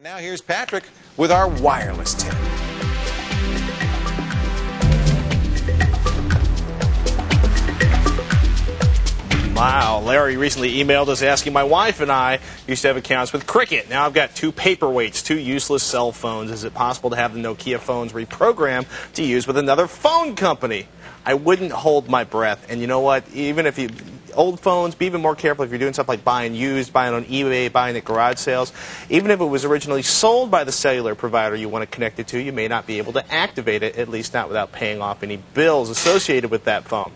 Now here's Patrick with our wireless tip. Wow, Larry recently emailed us asking my wife and I used to have accounts with Cricket. Now I've got two paperweights, two useless cell phones. Is it possible to have the Nokia phones reprogrammed to use with another phone company? I wouldn't hold my breath. And you know what? Even if you old phones, be even more careful if you're doing stuff like buying used, buying on eBay, buying at garage sales. Even if it was originally sold by the cellular provider you want to connect it to, you may not be able to activate it, at least not without paying off any bills associated with that phone.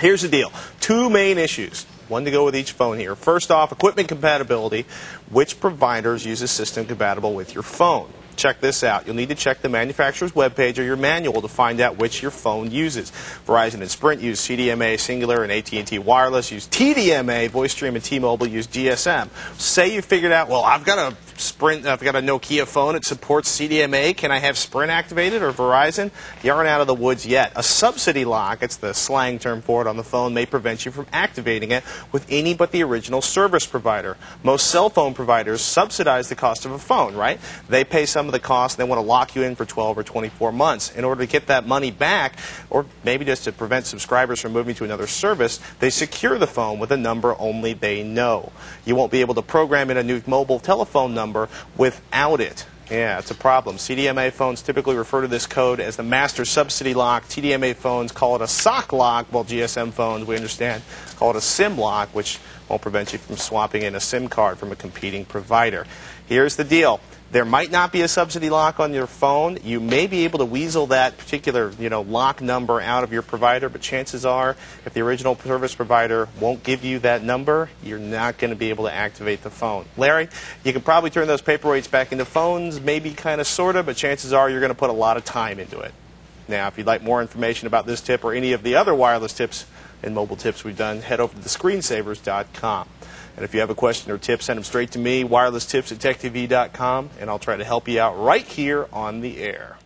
Here's the deal two main issues. One to go with each phone here. First off, equipment compatibility. Which providers use a system compatible with your phone? Check this out. You'll need to check the manufacturer's webpage or your manual to find out which your phone uses. Verizon and Sprint use CDMA, Cingular, and AT&T Wireless use TDMA. VoiceStream and T-Mobile use GSM. Say you figured out, well, I've got a Sprint, I've got a Nokia phone. It supports CDMA. Can I have Sprint activated or Verizon? You aren't out of the woods yet. A subsidy lock, it's the slang term for it on the phone, may prevent you from activating it with any but the original service provider. Most cell phone providers subsidize the cost of a phone, right? They pay some of the cost they want to lock you in for 12 or 24 months. In order to get that money back, or maybe just to prevent subscribers from moving to another service, they secure the phone with a number only they know. You won't be able to program in a new mobile telephone number number without it. Yeah, it's a problem. CDMA phones typically refer to this code as the master subsidy lock. TDMA phones call it a SOC lock, while GSM phones, we understand, call it a SIM lock, which won't prevent you from swapping in a SIM card from a competing provider. Here's the deal. There might not be a subsidy lock on your phone. You may be able to weasel that particular, you know, lock number out of your provider, but chances are, if the original service provider won't give you that number, you're not going to be able to activate the phone. Larry, you can probably turn those paperweights back into phones, maybe kind of, sort of, but chances are you're going to put a lot of time into it. Now, if you'd like more information about this tip or any of the other wireless tips and mobile tips we've done, head over to thescreensavers.com. And if you have a question or tip, send them straight to me, wirelesstips at techtv.com, and I'll try to help you out right here on the air.